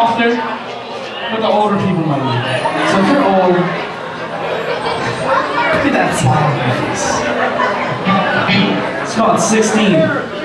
softer, but the older people might be. So if you're old, look at that smile on your face. It's called 16.